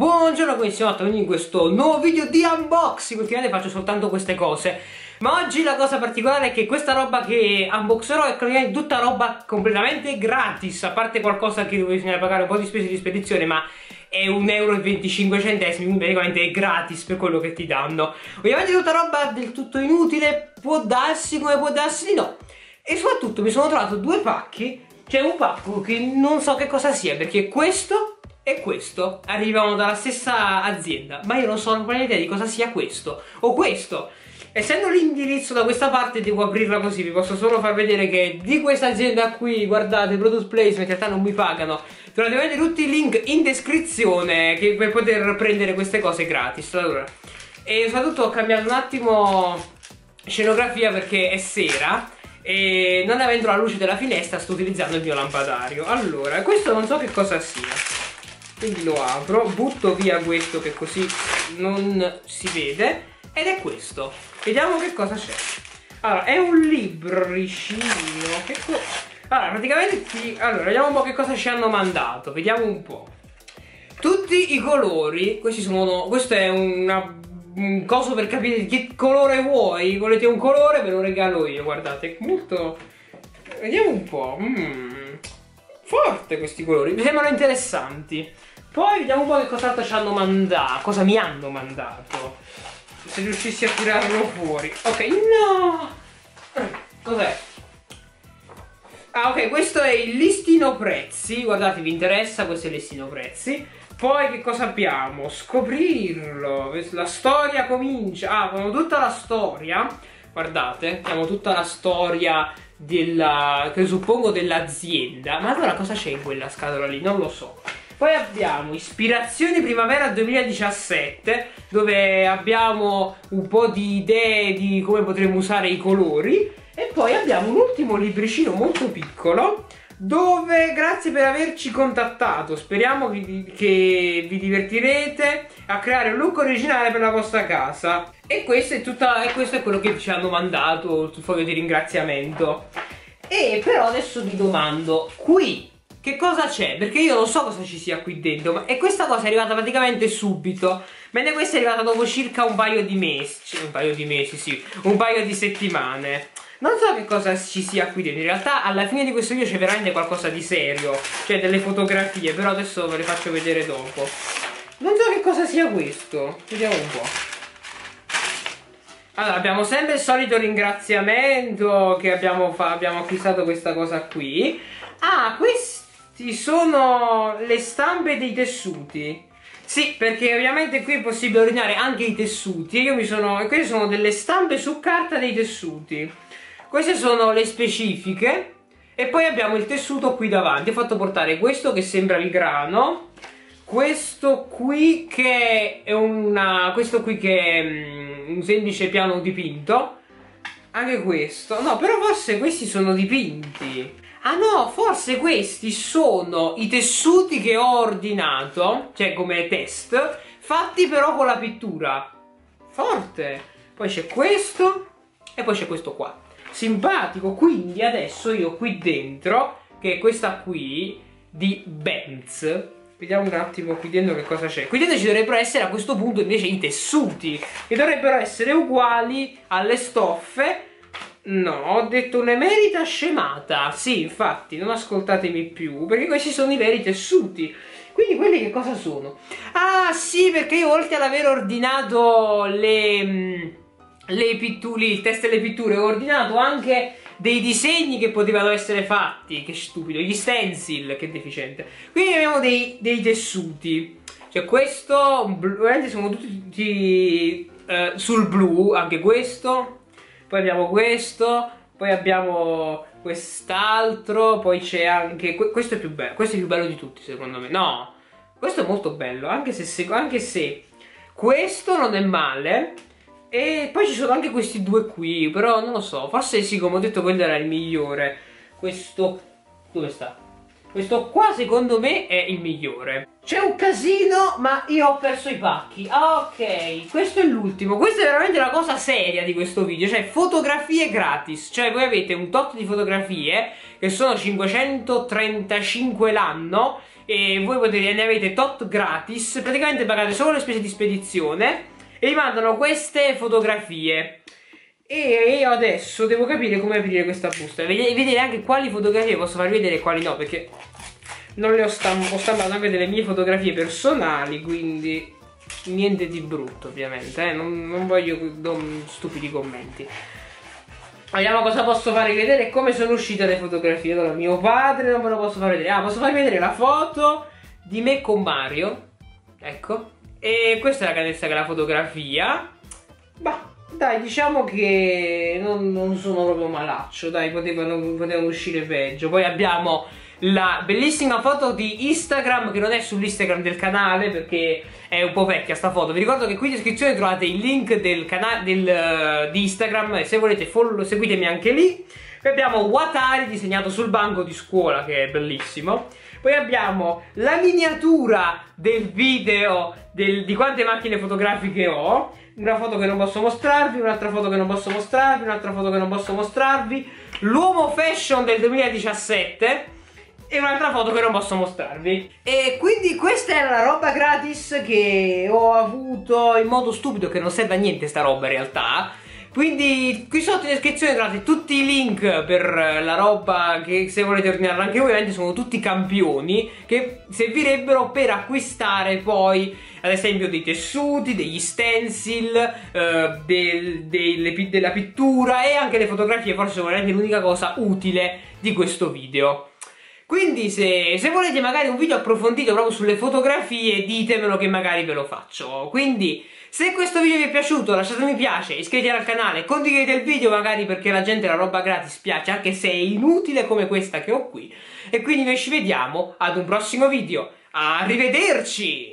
Buongiorno, come siamo tornati in questo nuovo video di unboxing. Ultimamente faccio soltanto queste cose. Ma oggi la cosa particolare è che questa roba che unboxerò è tutta roba completamente gratis A parte qualcosa che bisogna pagare un po' di spese di spedizione Ma è 1,25 euro, quindi praticamente è gratis per quello che ti danno. Ovviamente tutta roba del tutto inutile Può darsi come può darsi di no. E soprattutto mi sono trovato due pacchi C'è un pacco che non so che cosa sia Perché questo e questo. Arrivano dalla stessa azienda. Ma io non so ho idea di cosa sia questo. O questo. Essendo l'indirizzo da questa parte devo aprirla così. Vi posso solo far vedere che di questa azienda qui guardate product placement in realtà non mi pagano. Trovate tutti i link in descrizione che, per poter prendere queste cose gratis. Allora e soprattutto ho cambiato un attimo scenografia perché è sera e non avendo la luce della finestra sto utilizzando il mio lampadario. Allora questo non so che cosa sia quindi lo apro butto via questo che così non si vede ed è questo. Vediamo che cosa c'è. Allora è un libricino che allora praticamente ti... allora vediamo un po' che cosa ci hanno mandato vediamo un po' tutti i colori questi sono questo è una un coso per capire che colore vuoi volete un colore ve lo regalo io guardate molto vediamo un po' mm. forte questi colori mi sembrano interessanti poi vediamo un po' che cos'altro ci hanno mandato. Cosa mi hanno mandato. Se riuscissi a tirarlo fuori. Ok, no! Cos'è? Ah, ok, questo è il listino prezzi. Guardate, vi interessa? Questo è il listino prezzi. Poi che cosa abbiamo? Scoprirlo. La storia comincia. Ah, abbiamo tutta la storia. Guardate, abbiamo tutta la storia della. che suppongo dell'azienda. Ma allora cosa c'è in quella scatola lì? Non lo so. Poi abbiamo Ispirazioni Primavera 2017 dove abbiamo un po' di idee di come potremmo usare i colori. E poi abbiamo un ultimo libricino molto piccolo dove grazie per averci contattato speriamo che vi divertirete a creare un look originale per la vostra casa. E questo è, tutta, e questo è quello che ci hanno mandato sul foglio di ringraziamento. E però adesso vi domando qui che cosa c'è? Perché io non so cosa ci sia qui dentro. E questa cosa è arrivata praticamente subito. Mentre questa è arrivata dopo circa un paio di mesi Un paio di mesi, sì Un paio di settimane. Non so che cosa ci sia qui dentro. In realtà alla fine di questo video c'è veramente qualcosa di serio Cioè delle fotografie Però adesso ve le faccio vedere dopo. Non so che cosa sia questo. Vediamo un po' Allora abbiamo sempre il solito ringraziamento Che abbiamo, abbiamo acquistato questa cosa qui. Ah questo ci sono le stampe dei tessuti. Sì, perché ovviamente qui è possibile ordinare anche i tessuti. Io mi sono. Queste sono delle stampe su carta dei tessuti. Queste sono le specifiche. E poi abbiamo il tessuto qui davanti. Ho fatto portare questo che sembra il grano. Questo qui che è una. Questo qui che è um, un semplice piano dipinto. Anche questo. No, però forse questi sono dipinti. Ah no, forse questi sono i tessuti che ho ordinato, cioè come test, fatti però con la pittura. Forte! Poi c'è questo e poi c'è questo qua. Simpatico, quindi adesso io qui dentro, che è questa qui, di Benz, vediamo un attimo qui dentro che cosa c'è. Qui dentro ci dovrebbero essere a questo punto invece i tessuti, che dovrebbero essere uguali alle stoffe No, ho detto un'emerita scemata. Sì, infatti, non ascoltatemi più, perché questi sono i veri tessuti. Quindi quelli che cosa sono? Ah, sì, perché io oltre ad aver ordinato le, mm, le pitture, il test delle pitture, ho ordinato anche dei disegni che potevano essere fatti. Che stupido, gli stencil, che deficiente. Quindi abbiamo dei, dei tessuti. Cioè questo, veramente sono tutti uh, sul blu, anche questo poi abbiamo questo, poi abbiamo quest'altro, poi c'è anche... questo è più bello, questo è più bello di tutti secondo me, no, questo è molto bello, anche se, anche se questo non è male, e poi ci sono anche questi due qui, però non lo so, forse sì, come ho detto, quello era il migliore, questo... dove sta? Questo qua secondo me è il migliore. C'è un casino, ma io ho perso i pacchi. ok, questo è l'ultimo. Questa è veramente la cosa seria di questo video. Cioè, fotografie gratis. Cioè, voi avete un tot di fotografie, che sono 535 l'anno, e voi potete, ne avete tot gratis, praticamente pagate solo le spese di spedizione e vi mandano queste fotografie. E io adesso devo capire come aprire questa busta e vedere anche quali fotografie posso farvi vedere e quali no, perché non le ho, stamp ho stampato anche delle mie fotografie personali, quindi niente di brutto ovviamente, eh? non, non, voglio stupidi commenti. Vediamo cosa posso farvi vedere e come sono uscite le fotografie. Allora, mio padre non ve lo posso far vedere. Ah, posso farvi vedere la foto di me con Mario. Ecco. E questa è la cadenzia che la fotografia. Bah, dai, diciamo che non, non sono proprio malaccio. Dai, potevano, potevano uscire peggio. Poi abbiamo la bellissima foto di Instagram che non è sull'Instagram del canale perché è un po' vecchia sta foto. Vi ricordo che qui in descrizione trovate il link del canale uh, di Instagram se volete follow, seguitemi anche lì. Poi abbiamo Watari disegnato sul banco di scuola che è bellissimo. Poi abbiamo la miniatura del video del, di quante macchine fotografiche ho. Una foto che non posso mostrarvi, un'altra foto che non posso mostrarvi, un'altra foto che non posso mostrarvi. L'uomo fashion del 2017 e un'altra foto che non posso mostrarvi. E quindi questa è la roba gratis che ho avuto in modo stupido, che non serve a niente sta roba in realtà. Quindi qui sotto in descrizione trovate tutti i link per la roba che se volete ordinarla anche voi, ovviamente sono tutti campioni che servirebbero per acquistare poi ad esempio dei tessuti, degli stencil, eh, del, delle, della pittura e anche le fotografie, forse sono veramente l'unica cosa utile di questo video. Quindi se, se, volete magari un video approfondito proprio sulle fotografie ditemelo che magari ve lo faccio. Quindi se questo video vi è piaciuto lasciate un mi piace, iscrivetevi al canale, condividete il video magari perché la gente la roba gratis piace anche se è inutile come questa che ho qui. E quindi noi ci vediamo ad un prossimo video. Arrivederci!